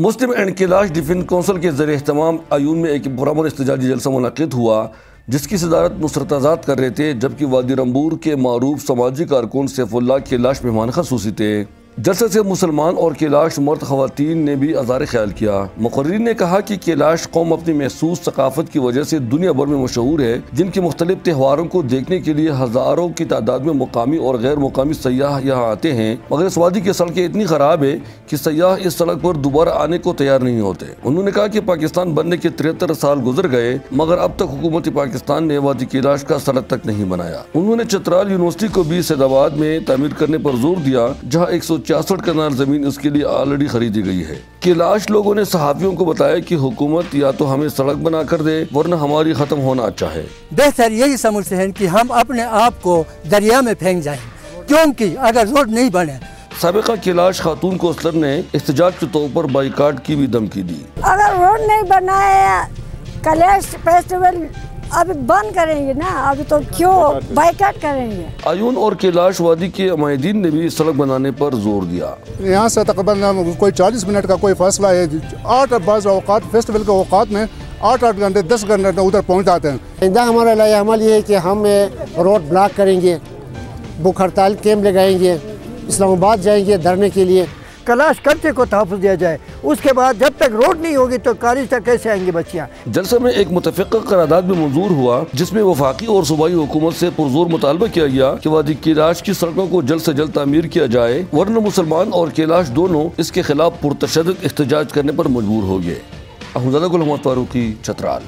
Muslim and Kailash defence council के ज़रिए अहतमाम आयून में एक पुरमन एहतजाजी जलसा मुनद हुआ, जिसकी सदारत नुसरत आज़ाद कर रहे थे, जबकि वादी रंबूर के मरूफ समाजी कारकुन सैफुल्ला कैलाश मेहमान खसूसी थे। जलसे से मुसलमान और कैलाश मर्द खातन ने भी आज़ार ख्याल किया। मुकर्रीन ने कहा कि कैलाश कौम अपनी महसूस सकाफत की वजह से दुनिया भर में मशहूर है, जिनके मुख्तलिफ़ त्योहारों को देखने के लिए हज़ारों की तादाद में मुकामी और गैर मुकामी सयाह यहाँ आते हैं। मगर इस वादी की सड़कें इतनी ख़राब है कि सयाह इस सड़क पर दोबारा आने को तैयार नहीं होते। उन्होंने कहा कि पाकिस्तान बनने के तिहत्तर साल गुजर गए, मगर अब तक हुकूमत पाकिस्तान ने वादी कैलाश का सड़क तक नहीं बनाया। उन्होंने चित्राल यूनिवर्सिटी को भी सैदाबाद में तमीर करने पर ज़ोर दिया, जहाँ एक सौ छियासठ कनाल ज़मीन उसके लिए ऑलरेडी खरीदी गई है। कैलाश लोगों ने सहाफियों को बताया कि हुकूमत या तो हमें सड़क बना कर दे वरना हमारी खत्म होना अच्छा है। बेहतर यही समझते हैं कि हम अपने आप को दरिया में फेंक जाए क्योंकि अगर रोड नहीं बने। सबका कैलाश खातून को असलर ने एहतजाज के तौर पर बाईकाट की भी धमकी दी। अगर रोड नहीं बनाया कैलाश फेस्टिवल अभी बंद करेंगे ना अभी तो क्यों बाइकाट करेंगे? आयून और कैलाश वादी के अमायदीन ने भी सड़क बनाने पर ज़ोर दिया। यहाँ से तकरीबन कोई 40 मिनट का कोई फासला है आठ बाज़ अवकात फेस्टिवल के अवकात में आठ आठ घंटे दस घंटे उधर पहुँच जाते हैं। आइंदा हमारा लाया अमल ये है कि हम रोड ब्लॉक करेंगे भूख हड़ताल कैम्प लगाएँगे इस्लामाबाद जाएँगे धरने के लिए। कैलाश कल्चर को तहफ़ दिया जाए। उसके बाद जब तक रोड नहीं होगी तो कॉलेज तक कैसे आएँगी बच्चियाँ? जलसे में एक मुतफ़ करारदाद भी मंजूर हुआ, जिसमें वफाकी और सूबाई हुकूमत से पुरजोर मुतालबा किया गया कि वादी कैलाश की सड़कों को जल्द से जल्द तमीर किया जाए, वरना मुसलमान और कैलाश दोनों इसके खिलाफ पुरतशद एहतजाज करने पर मजबूर हो गए। अहमदादा गुल फारूकी, चतराल।